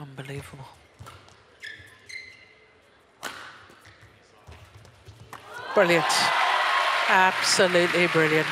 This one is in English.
Unbelievable. Brilliant. Absolutely brilliant.